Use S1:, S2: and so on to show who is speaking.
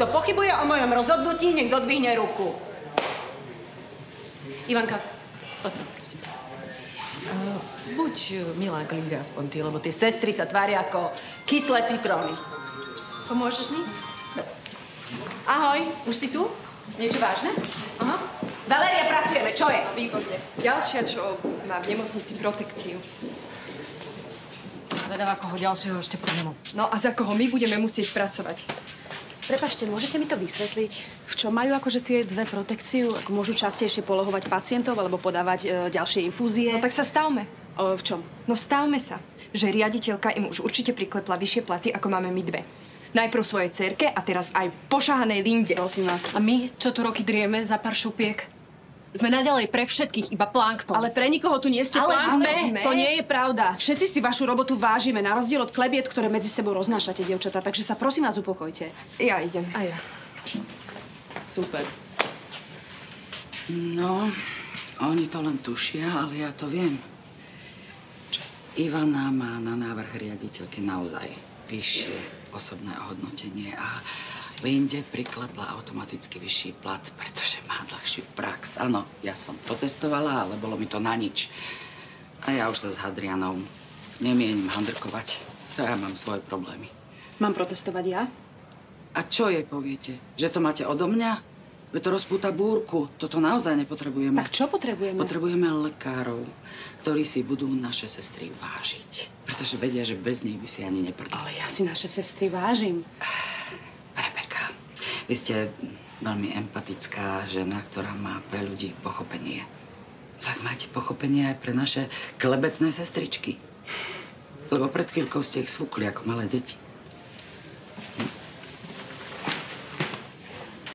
S1: Kto pochybuje o mojom rozhodnutí, nech zodvihne ruku. Ivanka, poď sem, prosím. Uh, buď uh, milá k Linde aspoň ty, lebo tie sestry sa tvária ako kyslé citróny. Pomôžeš mi? Ahoj, už si tu? Niečo vážne? Aha. Valéria, pracujeme, čo je?
S2: Výborne. Ďalšia, čo má v nemocnici protekciu.
S1: Zvedavá, koho ďalšieho ešte príjmu.
S2: No a za koho my budeme musieť pracovať?
S3: Prepašte, môžete mi to vysvetliť? V čom majú akože tie dve protekciu? Ako môžu častejšie polohovať pacientov alebo podávať e, ďalšie infúzie?
S2: No tak sa stavme.
S3: O, v čom?
S2: No stavme sa, že riaditeľka im už určite priklepla vyššie platy, ako máme my dve. Najprv svojej cerke a teraz aj pošahanej Linde.
S3: Prosím vás.
S1: A my, čo tu roky drieme za pár šupiek? Sme naďalej pre všetkých iba plankton.
S3: Ale pre nikoho tu nie ste
S1: Ale
S3: plankton.
S1: sme.
S3: To nie je pravda. Všetci si vašu robotu vážime, na rozdiel od klebiet, ktoré medzi sebou roznášate, dievčatá. Takže sa prosím vás upokojte.
S2: Ja idem.
S1: A ja.
S3: Super.
S4: No, oni to len tušia, ale ja to viem. Čo? Ivana má na návrh riaditeľky naozaj vyššie osobné ohodnotenie a Linde priklepla automaticky vyšší plat, pretože má dlhšiu prax. Áno, ja som to testovala, ale bolo mi to na nič. A ja už sa s Hadrianou nemienim handrkovať. To ja mám svoje problémy.
S3: Mám protestovať ja?
S4: A čo jej poviete? Že to máte odo mňa? Veď to rozpúta búrku. Toto naozaj nepotrebujeme.
S3: Tak čo potrebujeme?
S4: Potrebujeme lekárov, ktorí si budú naše sestry vážiť. Pretože vedia, že bez nich by si ani neprdali.
S3: Ale ja si naše sestry vážim.
S4: Rebeka, vy ste veľmi empatická žena, ktorá má pre ľudí pochopenie. Tak máte pochopenie aj pre naše klebetné sestričky. Lebo pred chvíľkou ste ich sfúkli ako malé deti.